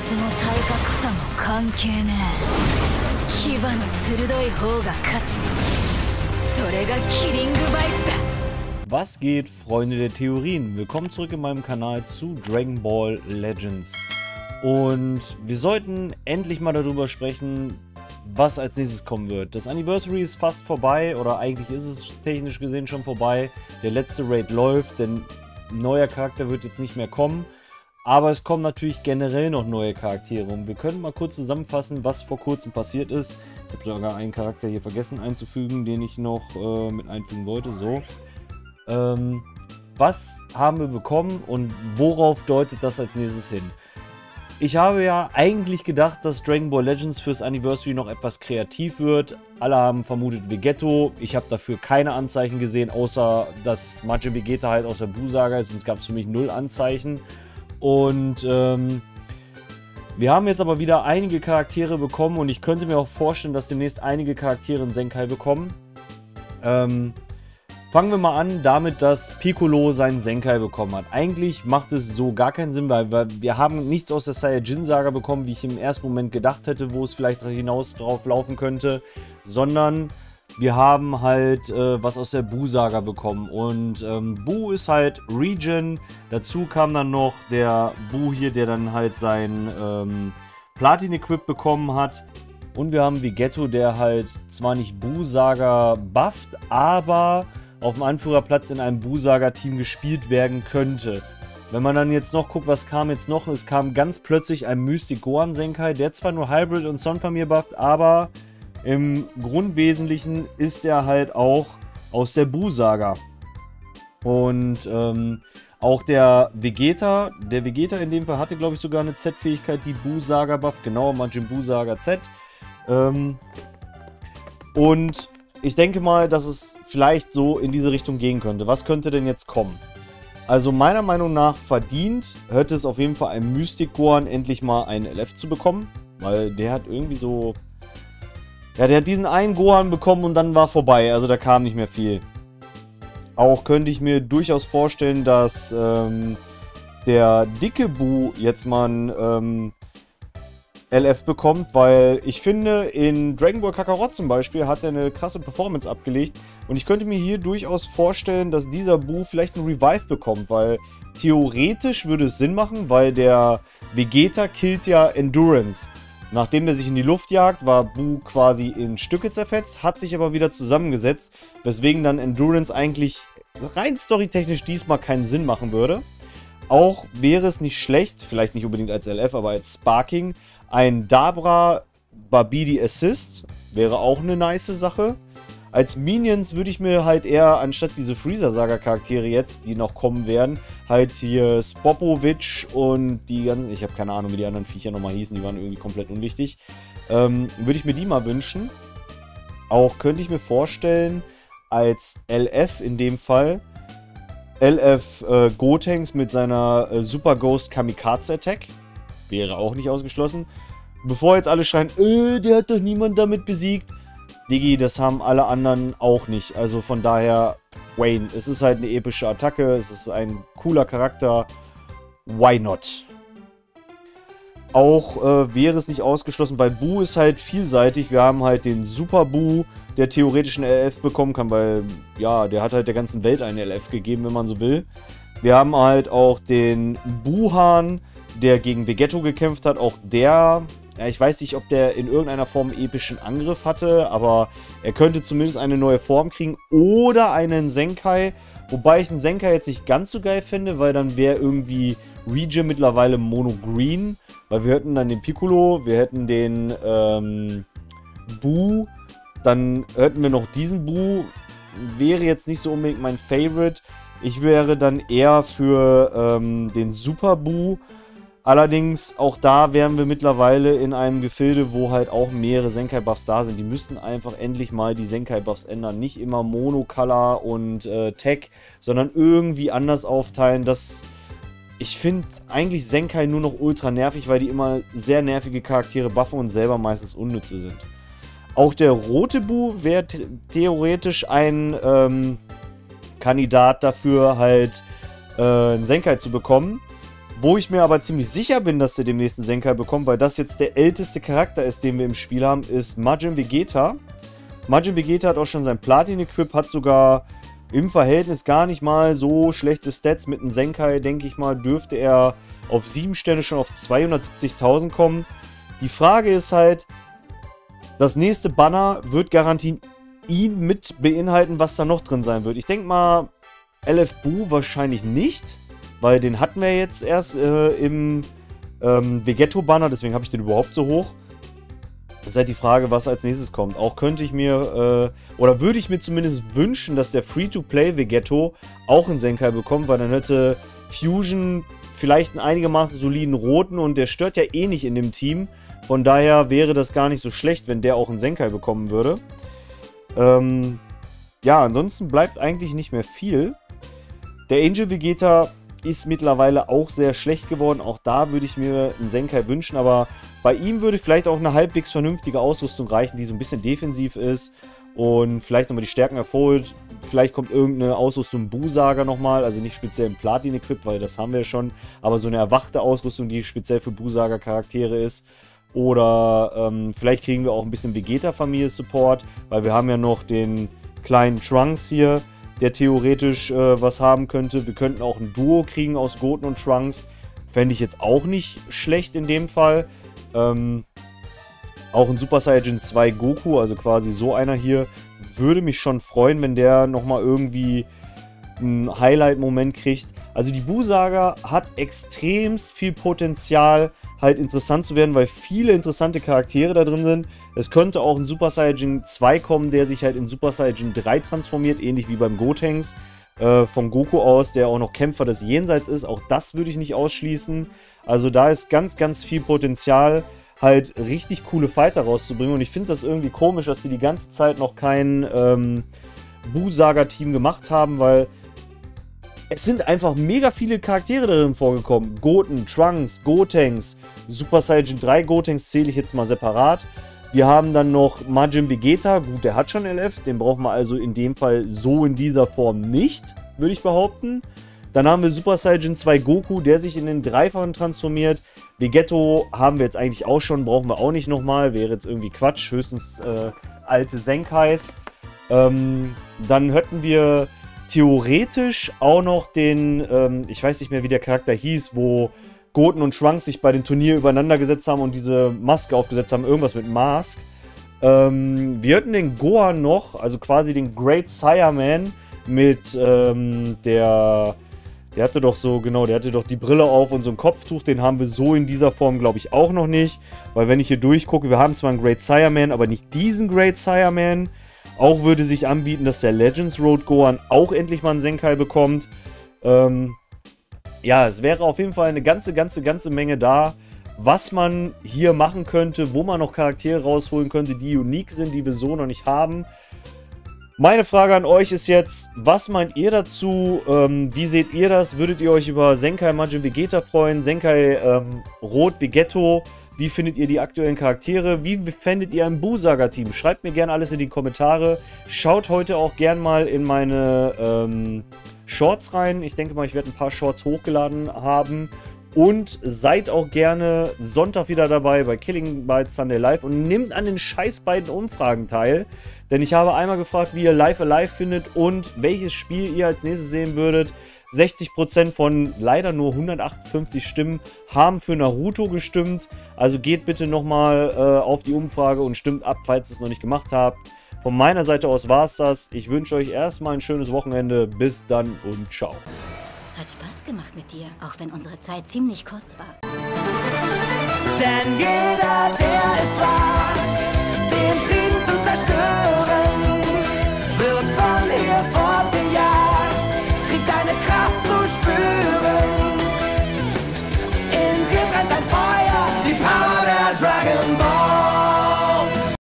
も体格差も関係ねえ牙の鋭い方が勝つそれがキリングバイツだ Was geht, Freunde der Theorien? Willkommen zurück in meinem Kanal zu Dragon Ball Legends. Und wir sollten endlich mal darüber sprechen, was als nächstes kommen wird. Das Anniversary ist fast vorbei, oder eigentlich ist es technisch gesehen schon vorbei. Der letzte Raid läuft, denn neuer Charakter wird jetzt nicht mehr kommen. Aber es kommen natürlich generell noch neue Charaktere. Und wir können mal kurz zusammenfassen, was vor kurzem passiert ist. Ich habe sogar einen Charakter hier vergessen einzufügen, den ich noch äh, mit einfügen wollte. So. Ähm, was haben wir bekommen und worauf deutet das als nächstes hin? Ich habe ja eigentlich gedacht, dass Dragon Ball Legends fürs Anniversary noch etwas kreativ wird. Alle haben vermutet Vegetto. Ich habe dafür keine Anzeichen gesehen, außer dass Majin Vegeta halt aus der Buu-Saga ist. Sonst gab es für mich null Anzeichen. Und ähm, wir haben jetzt aber wieder einige Charaktere bekommen und ich könnte mir auch vorstellen, dass demnächst einige Charaktere in Senkai bekommen. Ähm, fangen wir mal an damit, dass Piccolo seinen Senkai bekommen hat. Eigentlich macht es so gar keinen Sinn, weil wir haben nichts aus der Saiyajin-Saga bekommen, wie ich im ersten Moment gedacht hätte, wo es vielleicht hinaus drauf laufen könnte, sondern wir haben halt äh, was aus der Bu-Saga bekommen. Und ähm, Bu ist halt Region. Dazu kam dann noch der Bu hier, der dann halt sein ähm, Platin-Equip bekommen hat. Und wir haben Vegetto, der halt zwar nicht Bu-Saga bufft, aber auf dem Anführerplatz in einem Bu-Saga-Team gespielt werden könnte. Wenn man dann jetzt noch guckt, was kam jetzt noch, es kam ganz plötzlich ein Mystic Gohan Senkai, der zwar nur Hybrid und Son von mir bufft, aber im Grundwesentlichen ist er halt auch aus der Bu-Saga. Und ähm, auch der Vegeta, der Vegeta in dem Fall hatte, glaube ich, sogar eine Z-Fähigkeit, die Bu-Saga buff, genau, Majin Bu-Saga Z. Ähm, und ich denke mal, dass es vielleicht so in diese Richtung gehen könnte. Was könnte denn jetzt kommen? Also meiner Meinung nach verdient, hätte es auf jeden Fall ein Mystic Gohan endlich mal einen LF zu bekommen. Weil der hat irgendwie so ja, der hat diesen einen Gohan bekommen und dann war vorbei. Also da kam nicht mehr viel. Auch könnte ich mir durchaus vorstellen, dass ähm, der dicke Bu jetzt mal ein ähm, LF bekommt, weil ich finde, in Dragon Ball Kakarot zum Beispiel hat er eine krasse Performance abgelegt und ich könnte mir hier durchaus vorstellen, dass dieser Bu vielleicht ein Revive bekommt, weil theoretisch würde es Sinn machen, weil der Vegeta killt ja Endurance. Nachdem der sich in die Luft jagt, war Bu quasi in Stücke zerfetzt, hat sich aber wieder zusammengesetzt, weswegen dann Endurance eigentlich rein storytechnisch diesmal keinen Sinn machen würde. Auch wäre es nicht schlecht, vielleicht nicht unbedingt als LF, aber als Sparking, ein Dabra Babidi Assist wäre auch eine nice Sache. Als Minions würde ich mir halt eher, anstatt diese Freezer-Saga-Charaktere jetzt, die noch kommen werden, halt hier Spopovic und die ganzen, ich habe keine Ahnung, wie die anderen Viecher nochmal hießen, die waren irgendwie komplett unwichtig, ähm, würde ich mir die mal wünschen. Auch könnte ich mir vorstellen, als LF in dem Fall, LF äh, Gotenks mit seiner äh, Super Ghost Kamikaze Attack, wäre auch nicht ausgeschlossen. Bevor jetzt alle schreien, äh, der hat doch niemand damit besiegt, Digi, das haben alle anderen auch nicht. Also von daher, Wayne, es ist halt eine epische Attacke, es ist ein cooler Charakter. Why not? Auch äh, wäre es nicht ausgeschlossen, weil Bu ist halt vielseitig. Wir haben halt den Super Bu, der theoretisch eine LF bekommen kann, weil, ja, der hat halt der ganzen Welt eine LF gegeben, wenn man so will. Wir haben halt auch den Buhan, der gegen Vegetto gekämpft hat. Auch der ja, ich weiß nicht, ob der in irgendeiner Form epischen Angriff hatte, aber er könnte zumindest eine neue Form kriegen oder einen Senkai. Wobei ich einen Senkai jetzt nicht ganz so geil finde, weil dann wäre irgendwie Region mittlerweile Mono Green. Weil wir hätten dann den Piccolo, wir hätten den ähm, Bu, dann hätten wir noch diesen Bu. Wäre jetzt nicht so unbedingt mein Favorite. Ich wäre dann eher für ähm, den Super Bu Allerdings, auch da wären wir mittlerweile in einem Gefilde, wo halt auch mehrere Senkai-Buffs da sind. Die müssten einfach endlich mal die Senkai-Buffs ändern. Nicht immer Monocolor und äh, Tech, sondern irgendwie anders aufteilen. Das, ich finde eigentlich Senkai nur noch ultra nervig, weil die immer sehr nervige Charaktere buffen und selber meistens unnütze sind. Auch der rote Bu wäre theoretisch ein ähm, Kandidat dafür, halt äh, einen Senkai zu bekommen. Wo ich mir aber ziemlich sicher bin, dass der demnächst einen Senkai bekommt, weil das jetzt der älteste Charakter ist, den wir im Spiel haben, ist Majin Vegeta. Majin Vegeta hat auch schon sein Platin-Equip, hat sogar im Verhältnis gar nicht mal so schlechte Stats. Mit einem Senkai, denke ich mal, dürfte er auf 7 Sterne schon auf 270.000 kommen. Die Frage ist halt, das nächste Banner wird garantiert ihn mit beinhalten, was da noch drin sein wird. Ich denke mal, LF Buu wahrscheinlich nicht, weil den hatten wir jetzt erst äh, im ähm, Vegetto-Banner, deswegen habe ich den überhaupt so hoch. Das ist halt die Frage, was als nächstes kommt. Auch könnte ich mir, äh, oder würde ich mir zumindest wünschen, dass der Free-to-Play Vegetto auch einen Senkai bekommt, weil dann hätte Fusion vielleicht einen einigermaßen soliden roten und der stört ja eh nicht in dem Team. Von daher wäre das gar nicht so schlecht, wenn der auch einen Senkai bekommen würde. Ähm, ja, ansonsten bleibt eigentlich nicht mehr viel. Der Angel Vegeta ist mittlerweile auch sehr schlecht geworden. Auch da würde ich mir einen Senkai wünschen, aber bei ihm würde vielleicht auch eine halbwegs vernünftige Ausrüstung reichen, die so ein bisschen defensiv ist und vielleicht nochmal die Stärken erfolgt. Vielleicht kommt irgendeine Ausrüstung Busager nochmal, also nicht speziell im Platin-Equip, weil das haben wir schon, aber so eine erwachte Ausrüstung, die speziell für Busager-Charaktere ist. Oder ähm, vielleicht kriegen wir auch ein bisschen Vegeta-Familie-Support, weil wir haben ja noch den kleinen Trunks hier, der theoretisch äh, was haben könnte. Wir könnten auch ein Duo kriegen aus Goten und Trunks. Fände ich jetzt auch nicht schlecht in dem Fall. Ähm, auch ein Super Saiyan 2 Goku, also quasi so einer hier, würde mich schon freuen, wenn der nochmal irgendwie einen Highlight-Moment kriegt. Also die Bu-Saga hat extremst viel Potenzial, halt interessant zu werden, weil viele interessante Charaktere da drin sind. Es könnte auch ein Super Saiyan 2 kommen, der sich halt in Super Saiyan 3 transformiert, ähnlich wie beim Gotenks äh, von Goku aus, der auch noch Kämpfer des Jenseits ist. Auch das würde ich nicht ausschließen. Also da ist ganz, ganz viel Potenzial, halt richtig coole Fighter rauszubringen. Und ich finde das irgendwie komisch, dass sie die ganze Zeit noch kein ähm, Bu-Saga-Team gemacht haben, weil es sind einfach mega viele Charaktere darin vorgekommen. Goten, Trunks, Gotenks, Super Saiyan 3 Gotenks zähle ich jetzt mal separat. Wir haben dann noch Majin Vegeta. Gut, der hat schon LF. Den brauchen wir also in dem Fall so in dieser Form nicht, würde ich behaupten. Dann haben wir Super Saiyan 2 Goku, der sich in den Dreifachen transformiert. Vegetto haben wir jetzt eigentlich auch schon, brauchen wir auch nicht nochmal. Wäre jetzt irgendwie Quatsch, höchstens äh, alte Senkais. Ähm, dann hätten wir theoretisch auch noch den, ähm, ich weiß nicht mehr, wie der Charakter hieß, wo Goten und Trunks sich bei dem Turnier übereinander gesetzt haben und diese Maske aufgesetzt haben, irgendwas mit Mask. Ähm, wir hatten den Goa noch, also quasi den Great Sire Man mit ähm, der, der hatte doch so, genau, der hatte doch die Brille auf und so ein Kopftuch, den haben wir so in dieser Form, glaube ich, auch noch nicht. Weil wenn ich hier durchgucke, wir haben zwar einen Great Sire Man, aber nicht diesen Great Sire Man. Auch würde sich anbieten, dass der Legends Road Gohan auch endlich mal einen Senkai bekommt. Ähm, ja, es wäre auf jeden Fall eine ganze, ganze, ganze Menge da, was man hier machen könnte, wo man noch Charaktere rausholen könnte, die unique sind, die wir so noch nicht haben. Meine Frage an euch ist jetzt, was meint ihr dazu? Ähm, wie seht ihr das? Würdet ihr euch über Senkai Majin Vegeta freuen? Senkai ähm, Rot Vegetto? Wie findet ihr die aktuellen Charaktere? Wie fändet ihr ein Bu-Saga-Team? Schreibt mir gerne alles in die Kommentare. Schaut heute auch gerne mal in meine ähm, Shorts rein. Ich denke mal, ich werde ein paar Shorts hochgeladen haben. Und seid auch gerne Sonntag wieder dabei bei Killing Bites Sunday Live und nehmt an den scheiß beiden Umfragen teil. Denn ich habe einmal gefragt, wie ihr Live Alive findet und welches Spiel ihr als nächstes sehen würdet. 60% von leider nur 158 Stimmen haben für Naruto gestimmt. Also geht bitte nochmal äh, auf die Umfrage und stimmt ab, falls ihr es noch nicht gemacht habt. Von meiner Seite aus war es das. Ich wünsche euch erstmal ein schönes Wochenende. Bis dann und ciao. Hat Spaß gemacht mit dir, auch wenn unsere Zeit ziemlich kurz war. Denn jeder